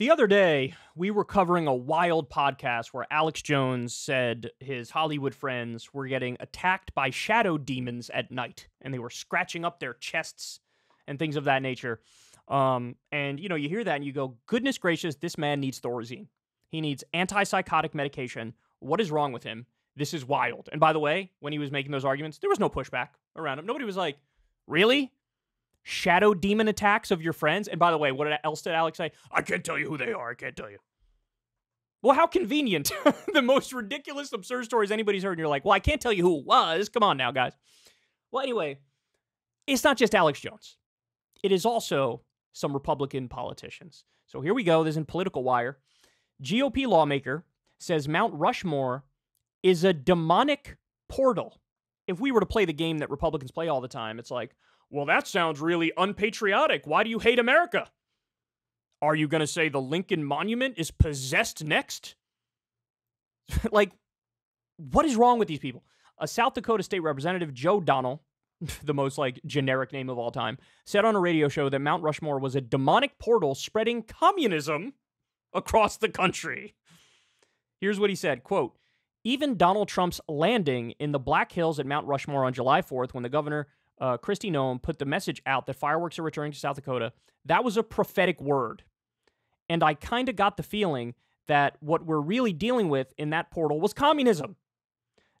The other day, we were covering a wild podcast where Alex Jones said his Hollywood friends were getting attacked by shadow demons at night and they were scratching up their chests and things of that nature. Um, and, you know, you hear that and you go, goodness gracious, this man needs Thorazine. He needs antipsychotic medication. What is wrong with him? This is wild. And by the way, when he was making those arguments, there was no pushback around him. Nobody was like, really? Shadow demon attacks of your friends. And by the way, what else did Alex say? I can't tell you who they are. I can't tell you. Well, how convenient. the most ridiculous, absurd stories anybody's heard. And you're like, well, I can't tell you who it was. Come on now, guys. Well, anyway, it's not just Alex Jones, it is also some Republican politicians. So here we go. This is in Political Wire. GOP lawmaker says Mount Rushmore is a demonic portal. If we were to play the game that Republicans play all the time, it's like, well, that sounds really unpatriotic. Why do you hate America? Are you going to say the Lincoln Monument is possessed next? like, what is wrong with these people? A South Dakota state representative, Joe Donnell, the most like generic name of all time, said on a radio show that Mount Rushmore was a demonic portal spreading communism across the country. Here's what he said, quote, even Donald Trump's landing in the Black Hills at Mount Rushmore on July 4th when the governor uh, Kristi Noem put the message out that fireworks are returning to South Dakota, that was a prophetic word. And I kind of got the feeling that what we're really dealing with in that portal was communism.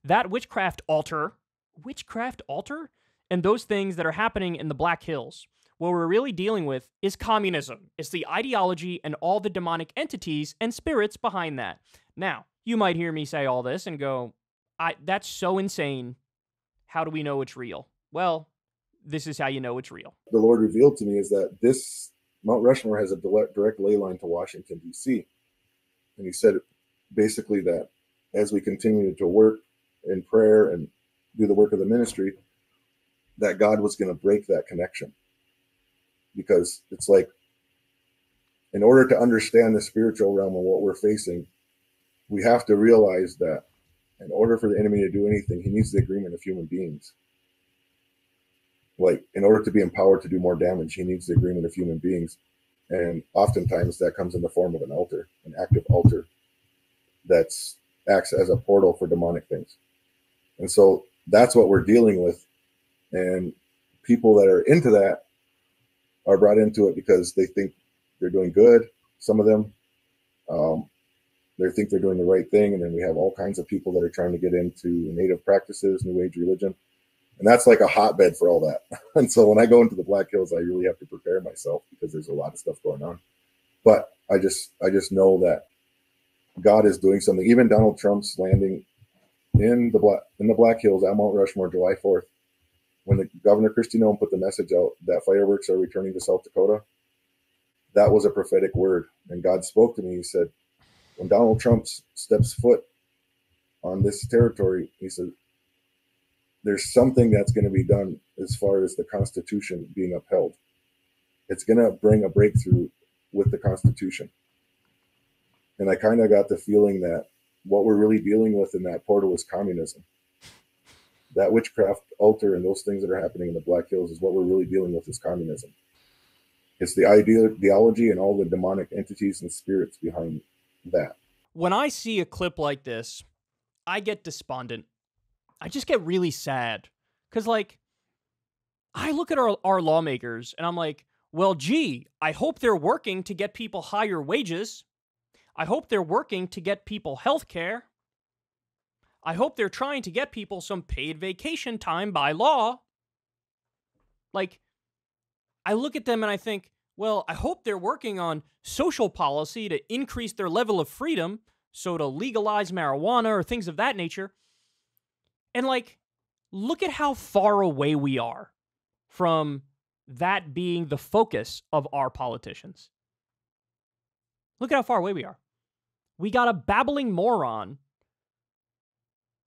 That witchcraft altar, witchcraft altar, and those things that are happening in the Black Hills, what we're really dealing with is communism. It's the ideology and all the demonic entities and spirits behind that. Now, you might hear me say all this and go, I, that's so insane. How do we know it's real? Well, this is how you know it's real. The Lord revealed to me is that this Mount Rushmore has a direct ley line to Washington, D.C. And he said basically that as we continue to work in prayer and do the work of the ministry, that God was going to break that connection. Because it's like, in order to understand the spiritual realm and what we're facing, we have to realize that in order for the enemy to do anything, he needs the agreement of human beings like in order to be empowered to do more damage, he needs the agreement of human beings. And oftentimes that comes in the form of an altar, an active altar that's acts as a portal for demonic things. And so that's what we're dealing with. And people that are into that are brought into it because they think they're doing good. Some of them, um, they think they're doing the right thing. And then we have all kinds of people that are trying to get into native practices, New Age religion and that's like a hotbed for all that. And so when I go into the Black Hills, I really have to prepare myself because there's a lot of stuff going on. But I just I just know that God is doing something. Even Donald Trump's landing in the black in the Black Hills at Mount Rushmore, July 4th, when the Governor Kristi Noem put the message out that fireworks are returning to South Dakota, that was a prophetic word. And God spoke to me. He said, when Donald Trump steps foot on this territory, he said, there's something that's going to be done as far as the Constitution being upheld. It's going to bring a breakthrough with the Constitution. And I kind of got the feeling that what we're really dealing with in that portal is communism. That witchcraft altar and those things that are happening in the Black Hills is what we're really dealing with is communism. It's the ideology and all the demonic entities and spirits behind that. When I see a clip like this, I get despondent I just get really sad because, like, I look at our, our lawmakers and I'm like, well, gee, I hope they're working to get people higher wages. I hope they're working to get people health care. I hope they're trying to get people some paid vacation time by law. Like, I look at them and I think, well, I hope they're working on social policy to increase their level of freedom, so to legalize marijuana or things of that nature. And like, look at how far away we are from that being the focus of our politicians. Look at how far away we are. We got a babbling moron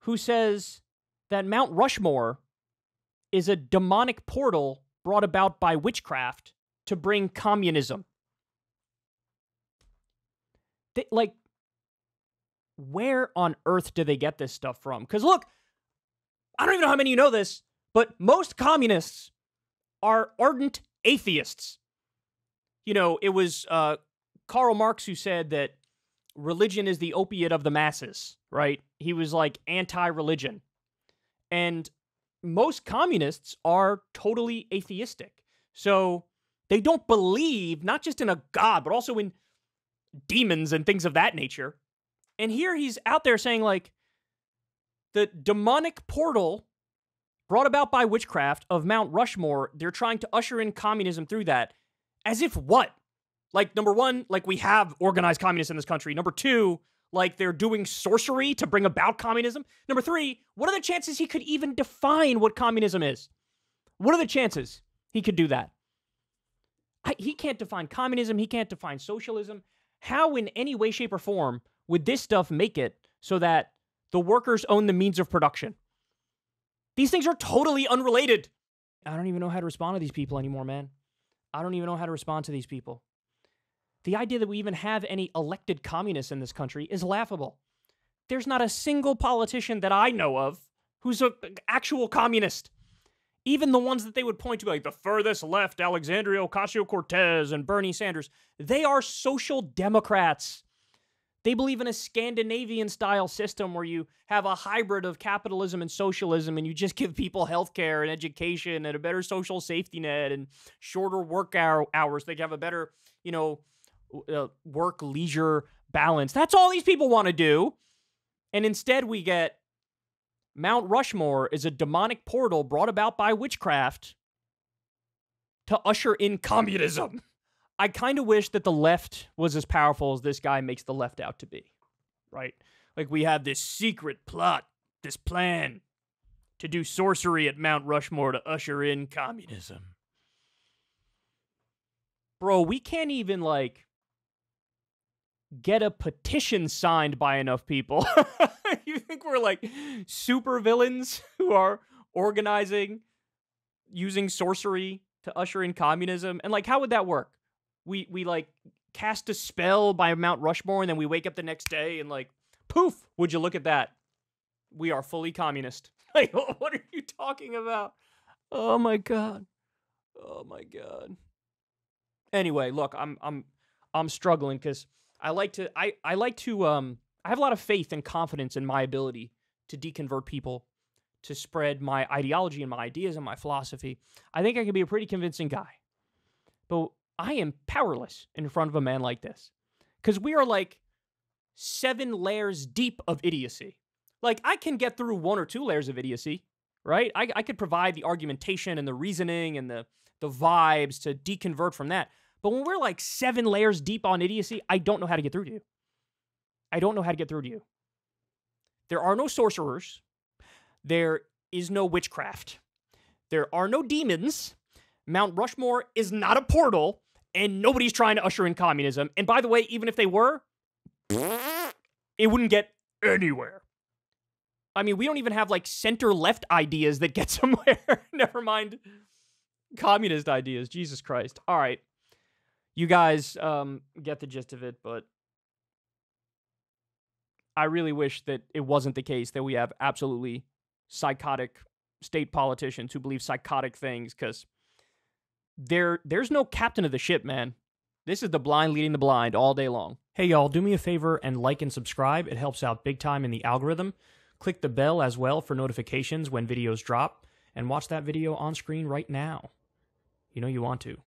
who says that Mount Rushmore is a demonic portal brought about by witchcraft to bring communism. They, like, where on earth do they get this stuff from? Because look, I don't even know how many you know this, but most communists are ardent atheists. You know, it was uh, Karl Marx who said that religion is the opiate of the masses, right? He was like anti religion. And most communists are totally atheistic. So they don't believe not just in a god, but also in demons and things of that nature. And here he's out there saying, like, the demonic portal brought about by witchcraft of Mount Rushmore, they're trying to usher in communism through that. As if what? Like, number one, like we have organized communists in this country. Number two, like they're doing sorcery to bring about communism. Number three, what are the chances he could even define what communism is? What are the chances he could do that? I, he can't define communism. He can't define socialism. How, in any way, shape, or form, would this stuff make it so that the workers own the means of production? These things are totally unrelated. I don't even know how to respond to these people anymore, man. I don't even know how to respond to these people. The idea that we even have any elected communists in this country is laughable. There's not a single politician that I know of who's an actual communist. Even the ones that they would point to, like the furthest left, Alexandria Ocasio Cortez and Bernie Sanders, they are social democrats. They believe in a Scandinavian style system where you have a hybrid of capitalism and socialism and you just give people health care and education and a better social safety net and shorter work hour hours. They have a better, you know, uh, work leisure balance. That's all these people want to do. And instead, we get Mount Rushmore is a demonic portal brought about by witchcraft to usher in communism. I kind of wish that the left was as powerful as this guy makes the left out to be, right? Like we have this secret plot, this plan to do sorcery at Mount Rushmore to usher in communism. Bro, we can't even like get a petition signed by enough people. you think we're like super villains who are organizing using sorcery to usher in communism? And like how would that work? We we like cast a spell by Mount Rushmore and then we wake up the next day and like poof, would you look at that? We are fully communist. Like what are you talking about? Oh my god. Oh my god. Anyway, look, I'm I'm I'm struggling cuz I like to I I like to um I have a lot of faith and confidence in my ability to deconvert people, to spread my ideology and my ideas and my philosophy. I think I can be a pretty convincing guy. But I am powerless in front of a man like this. Cuz we are like seven layers deep of idiocy. Like I can get through one or two layers of idiocy, right? I, I could provide the argumentation and the reasoning and the the vibes to deconvert from that. But when we're like seven layers deep on idiocy, I don't know how to get through to you. I don't know how to get through to you. There are no sorcerers. There is no witchcraft. There are no demons. Mount Rushmore is not a portal, and nobody's trying to usher in communism. And by the way, even if they were, it wouldn't get anywhere. I mean, we don't even have like center left ideas that get somewhere. Never mind communist ideas. Jesus Christ. All right you guys um, get the gist of it, but I really wish that it wasn't the case that we have absolutely psychotic state politicians who believe psychotic things because there there's no captain of the ship, man. This is the blind leading the blind all day long. Hey y'all, do me a favor and like and subscribe. It helps out big time in the algorithm. Click the bell as well for notifications when videos drop and watch that video on screen right now. You know you want to.